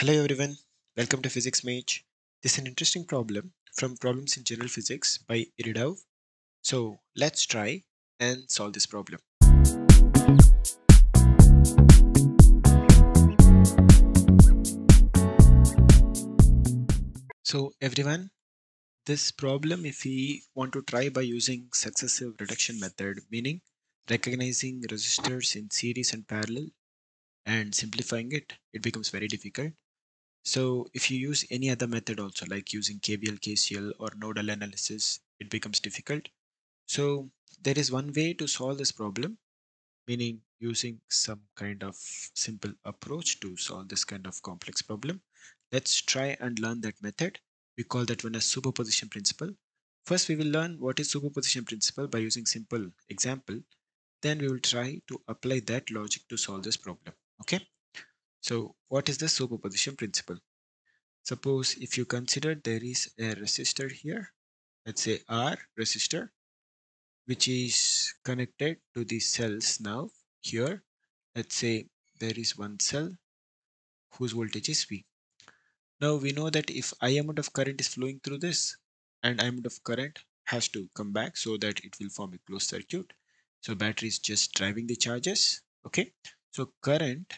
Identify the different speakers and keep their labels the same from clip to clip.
Speaker 1: Hello everyone, welcome to Physics Mage. This is an interesting problem from Problems in General Physics by Irodov. So let's try and solve this problem. So everyone, this problem if we want to try by using successive reduction method, meaning recognizing resistors in series and parallel and simplifying it, it becomes very difficult. So if you use any other method also like using KVL, KCL or nodal analysis, it becomes difficult. So there is one way to solve this problem, meaning using some kind of simple approach to solve this kind of complex problem. Let's try and learn that method. We call that one as superposition principle. First, we will learn what is superposition principle by using simple example. Then we will try to apply that logic to solve this problem. Okay. So what is the superposition principle? Suppose if you consider there is a resistor here, let's say R resistor, which is connected to the cells now here. Let's say there is one cell whose voltage is V. Now we know that if I amount of current is flowing through this and I amount of current has to come back so that it will form a closed circuit. So battery is just driving the charges. Okay. So current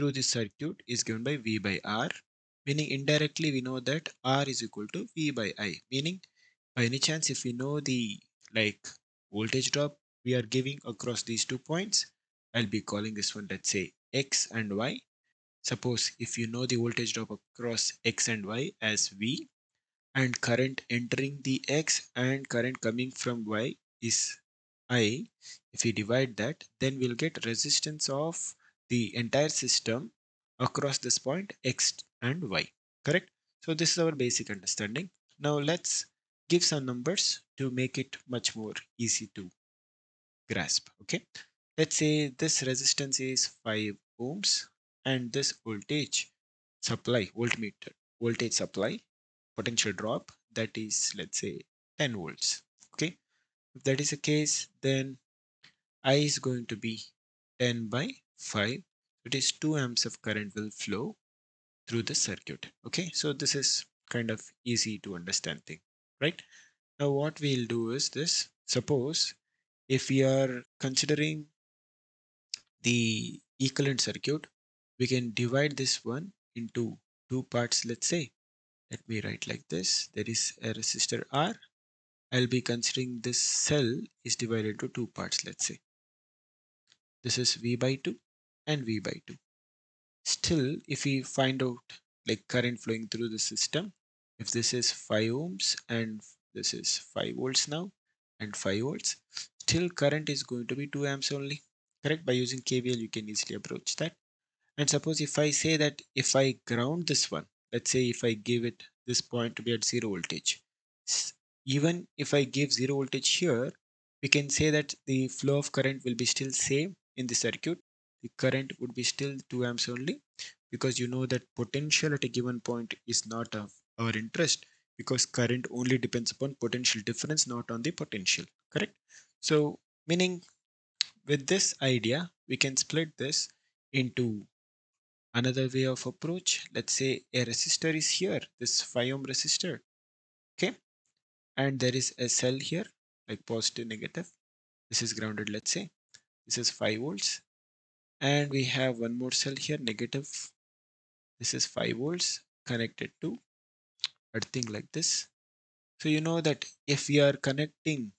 Speaker 1: through this circuit is given by V by R meaning indirectly we know that R is equal to V by I. Meaning by any chance if we know the like voltage drop we are giving across these two points I'll be calling this one let's say X and Y. Suppose if you know the voltage drop across X and Y as V and current entering the X and current coming from Y is I if we divide that then we'll get resistance of the entire system across this point x and y correct? So this is our basic understanding. Now let's give some numbers to make it much more easy to grasp okay? Let's say this resistance is 5 ohms and this voltage supply voltmeter voltage supply potential drop that is let's say 10 volts okay? If that is the case then i is going to be 10 by 5 it is 2 amps of current will flow through the circuit. Okay so this is kind of easy to understand thing right? Now what we'll do is this. Suppose if we are considering the equivalent circuit we can divide this one into two parts. Let's say let me write like this. There is a resistor R. I'll be considering this cell is divided into two parts let's say. This is V by 2 and V by 2. Still, if we find out like current flowing through the system, if this is 5 ohms and this is 5 volts now and 5 volts, still current is going to be 2 amps only. Correct? By using KVL, you can easily approach that. And suppose if I say that if I ground this one, let's say if I give it this point to be at zero voltage, even if I give zero voltage here, we can say that the flow of current will be still same in the circuit the current would be still 2 amps only because you know that potential at a given point is not of our interest because current only depends upon potential difference not on the potential correct? So meaning with this idea we can split this into another way of approach. Let's say a resistor is here this 5 ohm resistor okay? And there is a cell here like positive negative. This is grounded let's say. This is 5 volts and we have one more cell here negative. This is 5 volts connected to a thing like this. So you know that if we are connecting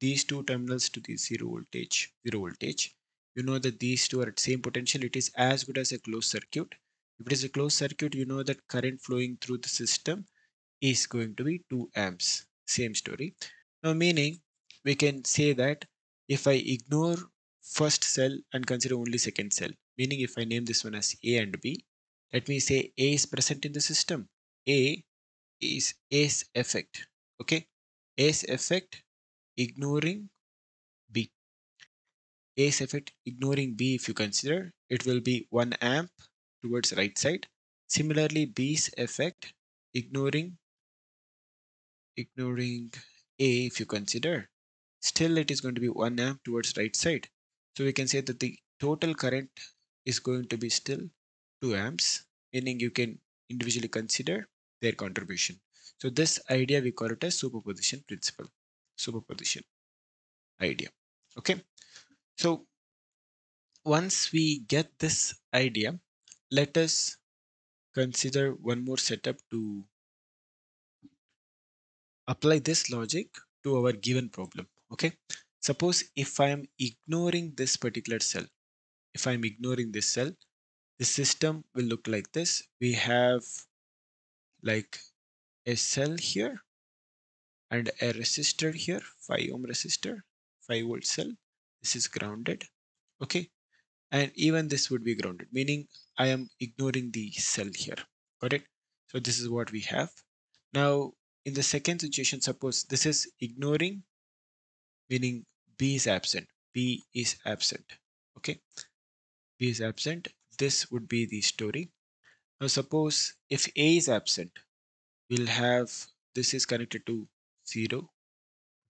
Speaker 1: these two terminals to the zero voltage zero voltage you know that these two are at same potential. It is as good as a closed circuit. If it is a closed circuit you know that current flowing through the system is going to be 2 amps. Same story. Now meaning we can say that if I ignore first cell and consider only second cell. Meaning if I name this one as A and B let me say A is present in the system. A is A's effect okay? A's effect ignoring B. A's effect ignoring B if you consider it will be 1 amp towards right side. Similarly B's effect ignoring ignoring A if you consider still it is going to be 1 amp towards right side so we can say that the total current is going to be still 2 amps meaning you can individually consider their contribution. So this idea we call it as superposition principle, superposition idea. Okay. So once we get this idea, let us consider one more setup to apply this logic to our given problem. Okay. Suppose if I am ignoring this particular cell, if I'm ignoring this cell, the system will look like this. We have like a cell here and a resistor here, 5 ohm resistor, 5 volt cell. This is grounded. Okay. And even this would be grounded, meaning I am ignoring the cell here. Got it? So this is what we have. Now, in the second situation, suppose this is ignoring, meaning B is absent. B is absent. Okay. B is absent. This would be the story. Now suppose if A is absent, we'll have this is connected to zero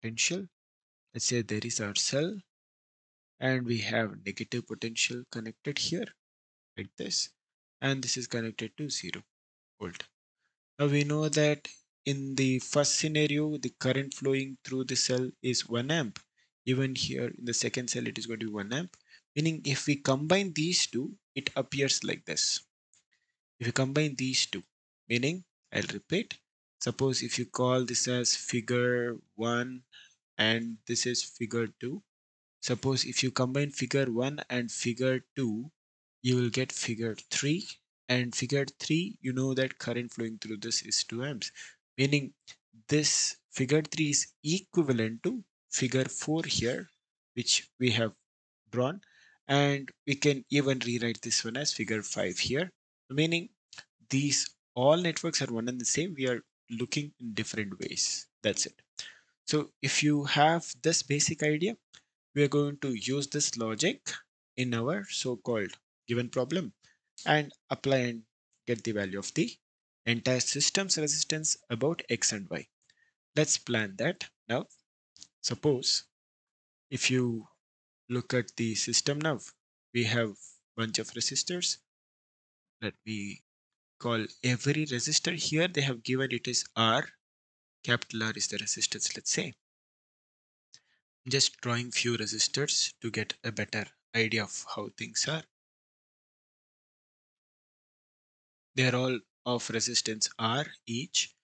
Speaker 1: potential. Let's say there is our cell and we have negative potential connected here like this and this is connected to zero volt. Now we know that in the first scenario the current flowing through the cell is 1 amp even here in the second cell it is going to be 1 amp. Meaning if we combine these two it appears like this. If you combine these two meaning I'll repeat. Suppose if you call this as figure 1 and this is figure 2 suppose if you combine figure 1 and figure 2 you will get figure 3 and figure 3 you know that current flowing through this is 2 amps. Meaning this figure 3 is equivalent to figure 4 here which we have drawn. And we can even rewrite this one as figure 5 here. Meaning these all networks are one and the same. We are looking in different ways. That's it. So if you have this basic idea we are going to use this logic in our so-called given problem and apply and get the value of the entire system's resistance about x and y. Let's plan that. Now suppose if you look at the system now we have bunch of resistors let me call every resistor here they have given it is r capital r is the resistance let's say. Just drawing few resistors to get a better idea of how things are. They are all of resistance r each.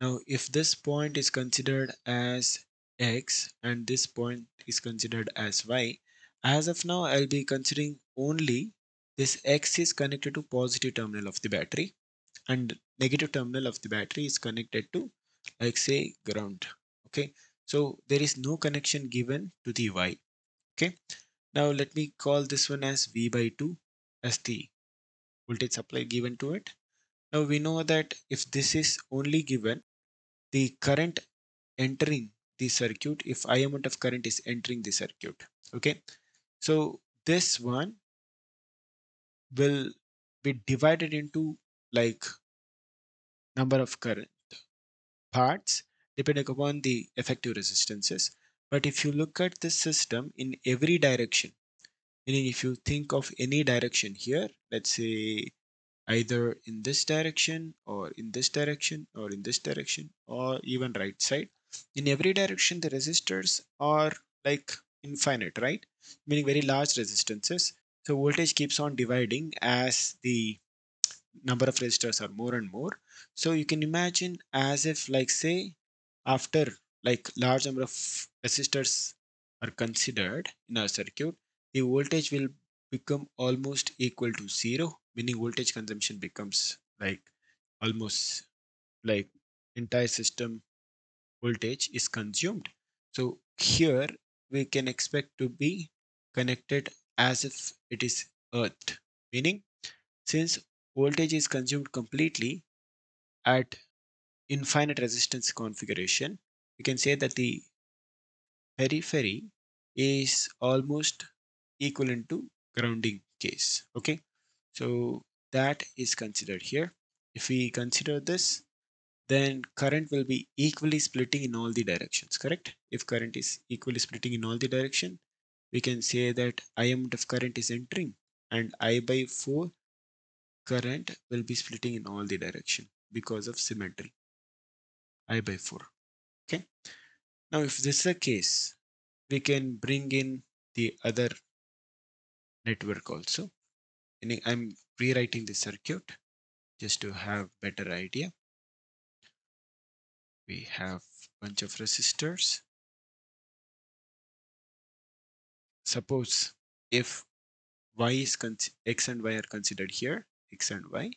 Speaker 1: Now if this point is considered as x and this point is considered as y. As of now I'll be considering only this X is connected to positive terminal of the battery and negative terminal of the battery is connected to like say ground okay? So there is no connection given to the Y okay? Now let me call this one as V by 2 as the voltage supply given to it. Now we know that if this is only given the current entering the circuit if I amount of current is entering the circuit okay so this one will be divided into like number of current parts depending upon the effective resistances. But if you look at this system in every direction, meaning if you think of any direction here, let's say either in this direction or in this direction or in this direction or even right side, in every direction the resistors are like infinite, right? Meaning very large resistances. So voltage keeps on dividing as the number of resistors are more and more. So you can imagine as if like say after like large number of resistors are considered in our circuit, the voltage will become almost equal to zero, meaning voltage consumption becomes like almost like entire system voltage is consumed. So here we can expect to be connected as if it is earth meaning since voltage is consumed completely at infinite resistance configuration we can say that the periphery is almost equivalent to grounding case okay so that is considered here if we consider this then current will be equally splitting in all the directions correct? If current is equally splitting in all the direction we can say that I amount of current is entering and I by 4 current will be splitting in all the direction because of symmetry. I by 4 okay? Now if this is the case we can bring in the other network also. Meaning i'm rewriting the circuit just to have better idea we have bunch of resistors. Suppose if y is x and y are considered here x and y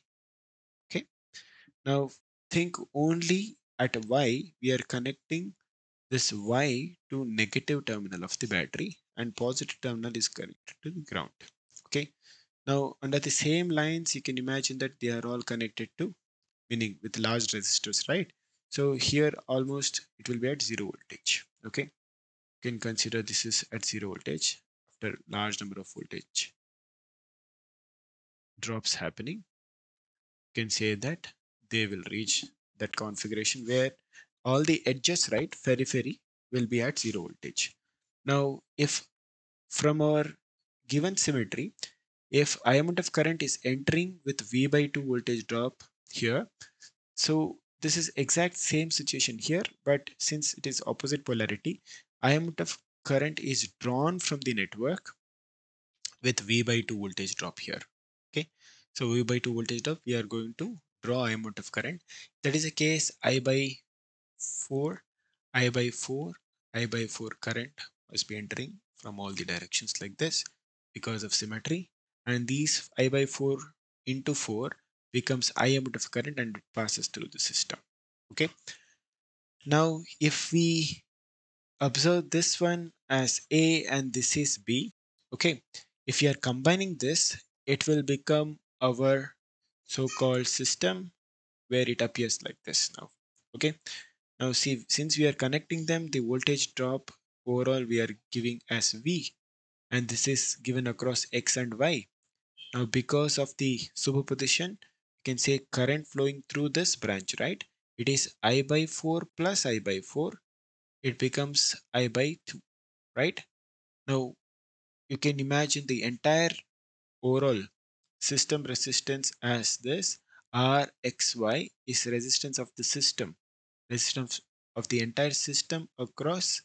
Speaker 1: okay? Now think only at y we are connecting this y to negative terminal of the battery and positive terminal is connected to the ground okay? Now under the same lines you can imagine that they are all connected to meaning with large resistors right so here almost it will be at zero voltage okay? You can consider this is at zero voltage after large number of voltage drops happening. You can say that they will reach that configuration where all the edges right periphery will be at zero voltage. Now if from our given symmetry if I amount of current is entering with V by 2 voltage drop here so this is exact same situation here but since it is opposite polarity I amount of current is drawn from the network with V by 2 voltage drop here okay? So V by 2 voltage drop we are going to draw amount of current. That is a case I by 4 I by 4 I by 4 current must be entering from all the directions like this because of symmetry. And these I by 4 into 4 becomes I amount of current and it passes through the system. Okay. Now if we observe this one as A and this is B okay if you are combining this it will become our so-called system where it appears like this now. Okay. Now see since we are connecting them the voltage drop overall we are giving as V and this is given across X and Y. Now because of the superposition can say current flowing through this branch right? It is I by 4 plus I by 4 it becomes I by 2 right? Now you can imagine the entire overall system resistance as this. RXY is resistance of the system. Resistance of the entire system across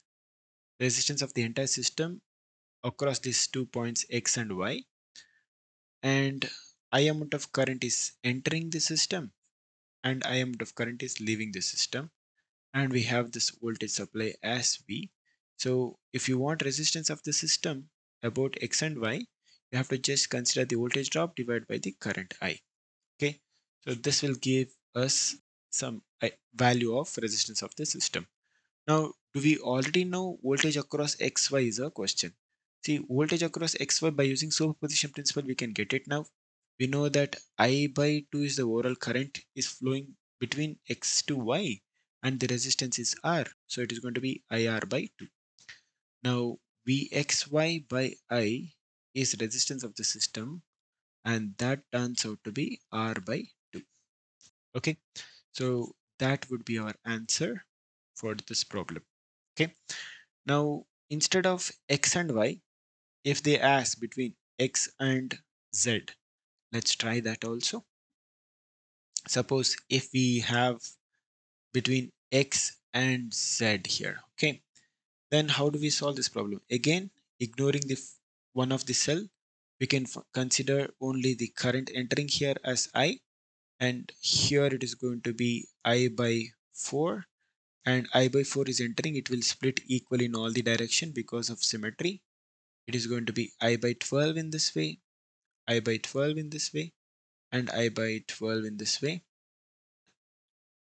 Speaker 1: resistance of the entire system across these two points X and Y. And I amount of current is entering the system and I amount of current is leaving the system. And we have this voltage supply as V. So if you want resistance of the system about X and Y you have to just consider the voltage drop divided by the current I. Okay? So this will give us some uh, value of resistance of the system. Now do we already know voltage across xy is a question. See voltage across xy by using superposition principle we can get it now we know that i by 2 is the overall current is flowing between x to y and the resistance is r. So it is going to be ir by 2 now vxy by i is resistance of the system and that turns out to be r by 2 okay? So that would be our answer for this problem. Okay? Now instead of x and y if they ask between x and z let's try that also. Suppose if we have between x and z here okay? Then how do we solve this problem? Again ignoring the one of the cell we can consider only the current entering here as i and here it is going to be i by 4 and i by 4 is entering. It will split equally in all the direction because of symmetry. It is going to be i by 12 in this way i by 12 in this way and i by 12 in this way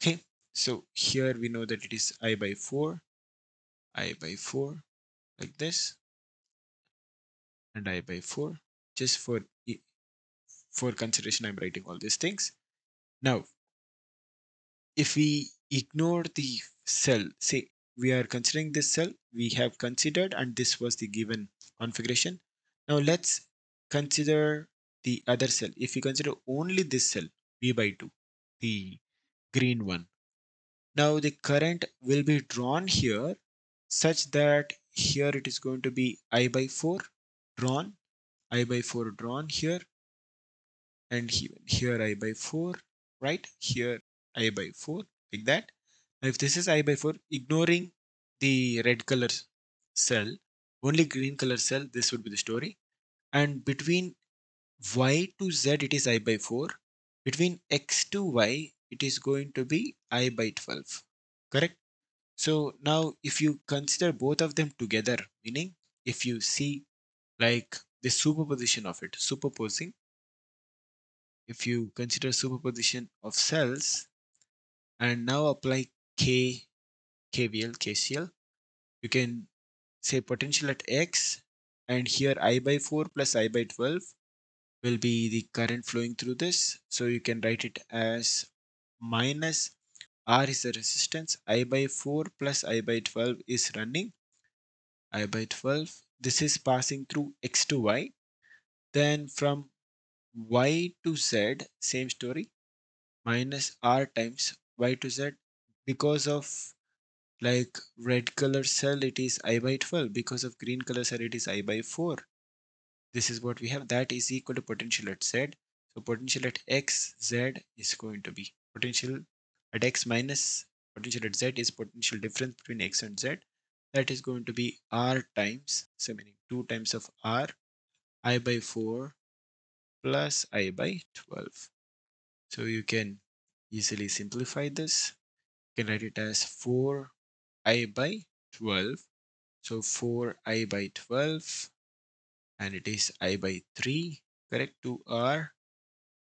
Speaker 1: okay so here we know that it is i by 4 i by 4 like this and i by 4 just for for consideration i'm writing all these things now, if we ignore the cell, say we are considering this cell, we have considered and this was the given configuration. Now let's consider the other cell. If you consider only this cell, V by 2, the green one. Now the current will be drawn here such that here it is going to be I by 4 drawn, I by 4 drawn here and here, here i by 4 right here i by 4 like that now if this is i by 4 ignoring the red color cell only green color cell this would be the story and between y to z it is i by 4 between x to y it is going to be i by 12 correct? So now if you consider both of them together meaning if you see like the superposition of it superposing if you consider superposition of cells and now apply k kvl kcl you can say potential at x and here i by 4 plus i by 12 will be the current flowing through this. So you can write it as minus r is the resistance. I by 4 plus i by 12 is running. I by 12 this is passing through x to y. Then from y to z same story minus r times y to z. Because of like red color cell it is i by 12 because of green color cell it is i by 4 this is what we have. That is equal to potential at z. So potential at x z is going to be potential at x minus potential at z is potential difference between x and z. That is going to be r times so meaning 2 times of r i by 4 plus i by 12 so you can easily simplify this. You can write it as 4 i by 12 so 4 i by 12 and it is i by 3 correct? 2r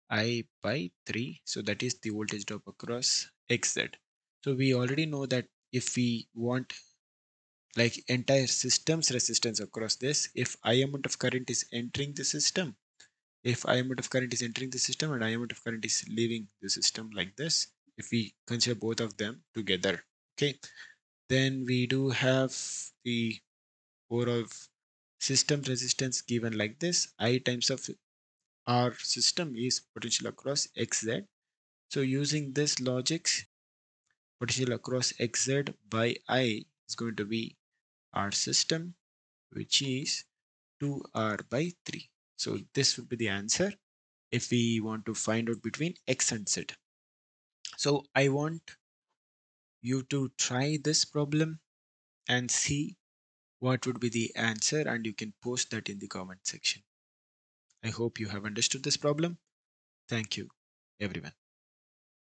Speaker 1: i by 3 so that is the voltage drop across xz so we already know that if we want like entire system's resistance across this if i amount of current is entering the system if i amount of current is entering the system and i amount of current is leaving the system like this if we consider both of them together okay then we do have the overall system resistance given like this. I times of our system is potential across xz so using this logics potential across xz by i is going to be our system which is 2r by 3 so this would be the answer if we want to find out between x and z. So i want you to try this problem and see what would be the answer and you can post that in the comment section. I hope you have understood this problem. Thank you everyone